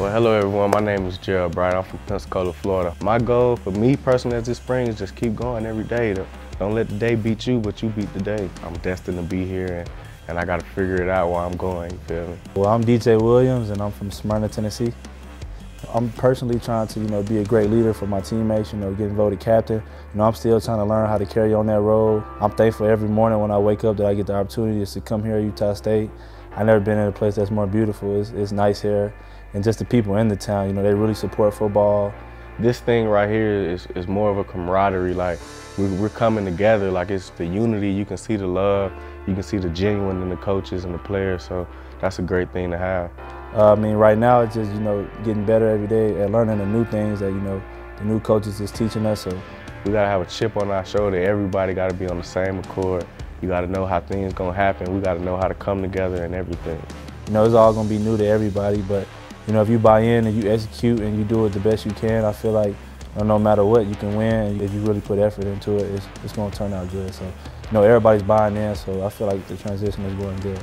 Well, hello everyone. My name is Gerold Bright. I'm from Pensacola, Florida. My goal for me personally as this spring is just keep going every day. Don't let the day beat you, but you beat the day. I'm destined to be here and, and I got to figure it out while I'm going, you feel me? Well, I'm DJ Williams and I'm from Smyrna, Tennessee. I'm personally trying to, you know, be a great leader for my teammates, you know, getting voted captain. You know, I'm still trying to learn how to carry on that role. I'm thankful every morning when I wake up that I get the opportunity to come here at Utah State. I've never been in a place that's more beautiful. It's, it's nice here and just the people in the town, you know, they really support football. This thing right here is, is more of a camaraderie. Like, we're coming together. Like, it's the unity. You can see the love. You can see the genuine in the coaches and the players. So that's a great thing to have. Uh, I mean, right now, it's just, you know, getting better every day and learning the new things that, you know, the new coaches is teaching us. So we got to have a chip on our shoulder. Everybody got to be on the same accord. You got to know how things going to happen. We got to know how to come together and everything. You know, it's all going to be new to everybody, but you know, if you buy in and you execute and you do it the best you can, I feel like no matter what, you can win. If you really put effort into it, it's, it's going to turn out good. So, you know, everybody's buying in, so I feel like the transition is going good.